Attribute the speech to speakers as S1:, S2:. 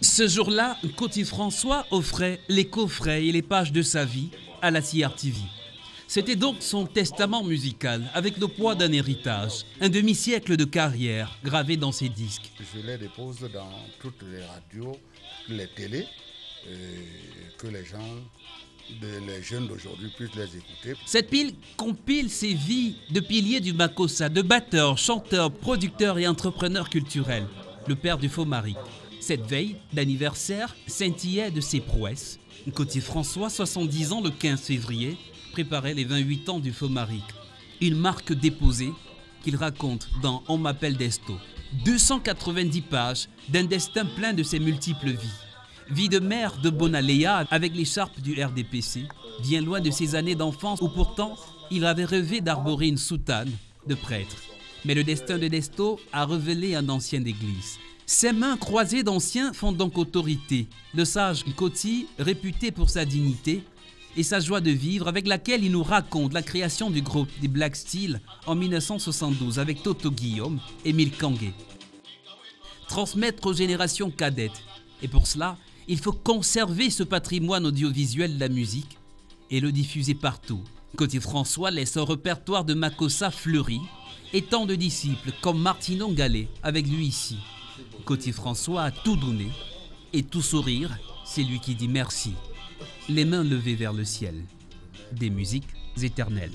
S1: Ce jour-là, Coty François offrait les coffrets et les pages de sa vie à la CRTV. C'était donc son testament musical, avec le poids d'un héritage, un demi-siècle de carrière gravé dans ses disques.
S2: Je les dépose dans toutes les radios, les télés, que les gens, les jeunes d'aujourd'hui puissent les écouter.
S1: Cette pile compile ses vies de piliers du Makossa, de batteurs, chanteurs, producteurs et entrepreneurs culturels. Le père du faux mari. Cette veille d'anniversaire scintillait de ses prouesses. Coty François, 70 ans le 15 février, préparait les 28 ans du faux mari. Une marque déposée qu'il raconte dans On m'appelle Desto. 290 pages d'un destin plein de ses multiples vies. Vie de mère de Bonaléa avec l'écharpe du RDPC, bien loin de ses années d'enfance où pourtant il avait rêvé d'arborer une soutane de prêtre. Mais le destin de Desto a révélé un ancien d'église. Ses mains croisées d'anciens font donc autorité. Le sage Coty, réputé pour sa dignité, et sa joie de vivre avec laquelle il nous raconte la création du groupe des Black Steel en 1972 avec Toto Guillaume et Mille Kangué. Transmettre aux générations cadettes. Et pour cela, il faut conserver ce patrimoine audiovisuel de la musique et le diffuser partout. Côté François laisse un répertoire de Makossa fleuri et tant de disciples comme Martino Gallet avec lui ici. Côté François a tout donné et tout sourire, c'est lui qui dit merci les mains levées vers le ciel, des musiques éternelles.